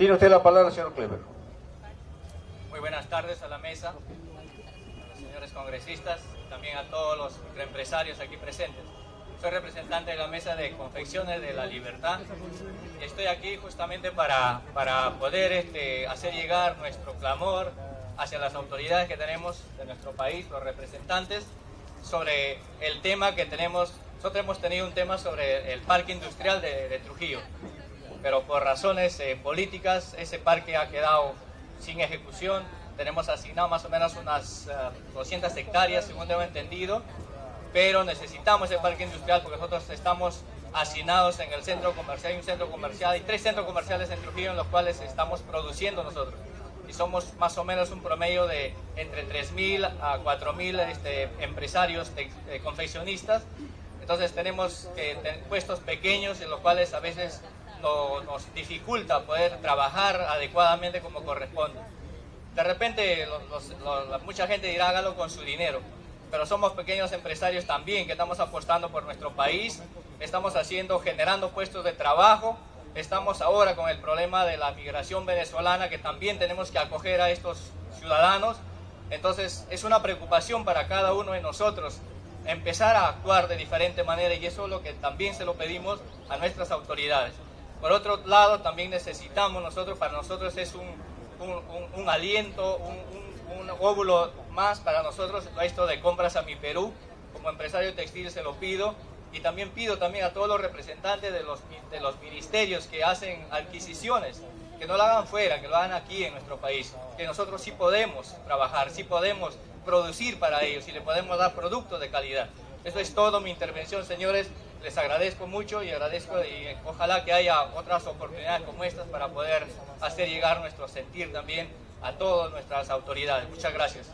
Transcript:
Tiene usted la palabra, señor Clever. Muy buenas tardes a la mesa, a los señores congresistas, también a todos los empresarios aquí presentes. Soy representante de la Mesa de Confecciones de la Libertad estoy aquí justamente para, para poder este, hacer llegar nuestro clamor hacia las autoridades que tenemos de nuestro país, los representantes, sobre el tema que tenemos. Nosotros hemos tenido un tema sobre el parque industrial de, Trujillo, pero por razones eh, políticas ese parque ha quedado sin ejecución. Tenemos asignado más o menos unas 200 eh, hectáreas, según tengo entendido, pero necesitamos el parque industrial porque nosotros estamos asignados en el centro comercial, hay un centro comercial, hay tres centros comerciales en Trujillo en los cuales estamos produciendo nosotros. Y somos más o menos un promedio de entre 3.000 a 4.000 este, empresarios de, confeccionistas. Entonces tenemos que, puestos pequeños en los cuales a veces nos dificulta poder trabajar adecuadamente como corresponde. De repente mucha gente dirá hágalo con su dinero pero somos pequeños empresarios también que estamos apostando por nuestro país, estamos haciendo, generando puestos de trabajo, estamos ahora con el problema de la migración venezolana que también tenemos que acoger a estos ciudadanos, entonces es una preocupación para cada uno de nosotros empezar a actuar de diferente manera y eso es lo que también se lo pedimos a nuestras autoridades. Por otro lado, también necesitamos nosotros, para nosotros es un, un, un aliento, un, un óvulo más para nosotros, esto de compras a mi Perú, como empresario textil se lo pido, y también pido también a todos los representantes de los, de los ministerios que hacen adquisiciones, que no lo hagan fuera, que lo hagan aquí en nuestro país, que nosotros sí podemos trabajar, sí podemos producir para ellos y le podemos dar productos de calidad. Eso es todo mi intervención, señores. Les agradezco mucho y agradezco y ojalá que haya otras oportunidades como estas para poder hacer llegar nuestro sentir también a todas nuestras autoridades. Muchas gracias.